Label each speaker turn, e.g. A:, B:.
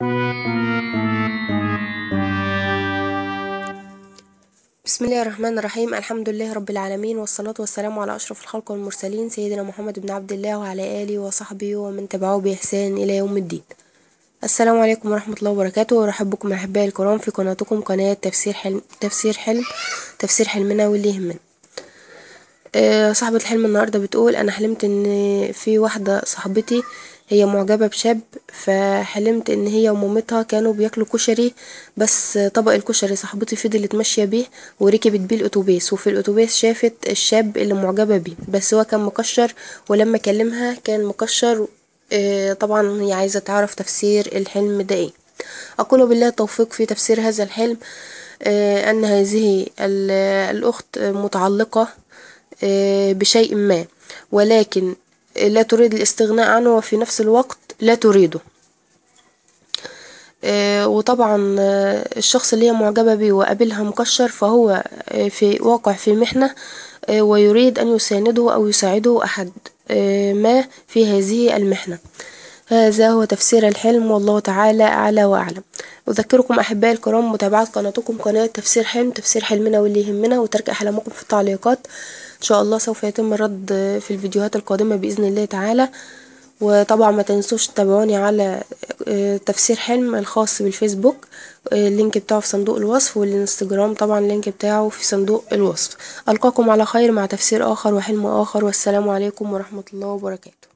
A: بسم الله الرحمن الرحيم. الحمد لله رب العالمين والصلاة والسلام على أشرف الخلق والمرسلين سيدنا محمد بن عبد الله وعلى آله وصحبه ومن تبعه بإحسان إلى يوم الدين. السلام عليكم ورحمة الله وبركاته. ورحب بكم أحبائي الكرام في قناتكم قناة تفسير حلم تفسير حلم تفسير حلمنا واللي يهمنا آه، صاحبة الحلم النهاردة بتقول أنا حلمت إن في واحدة صاحبتي هي معجبة بشاب فحلمت إن هي ومامتها كانوا بياكلوا كشري بس طبق الكشري صاحبتي فضلت ماشية بيه وركبت بيه الأتوبيس وفي الأتوبيس شافت الشاب اللي معجبة بيه بس هو كان مكشر ولما كلمها كان مكشر آه، طبعا هي عايزة تعرف تفسير الحلم ده إيه. أقول بالله التوفيق في تفسير هذا الحلم آه، أن هذه ال- الأخت متعلقة آه، بشيء ما ولكن لا تريد الاستغناء عنه وفي نفس الوقت لا تريده. آه، وطبعا آه، الشخص اللي هي معجبة بيه وقابلها مكشر فهو آه، في واقع في محنة ويريد أن يسانده أو يساعده أحد ما في هذه المحنة. هذا هو تفسير الحلم والله تعالى أعلى وأعلم. أذكركم أحبائي الكرام متابعة قناتكم قناة تفسير حلم تفسير حلمنا واللي يهمنا وترك أحلامكم في التعليقات. إن شاء الله سوف يتم الرد في الفيديوهات القادمة بإذن الله تعالى. وطبعا ما تنسوش تتابعوني على آه، تفسير حلم الخاص بالفيسبوك. آه، ال link بتاعه في صندوق الوصف والإنستجرام طبعا ال link بتاعه في صندوق الوصف. ألقاكم على خير مع تفسير آخر وحلم آخر والسلام عليكم ورحمة الله وبركاته.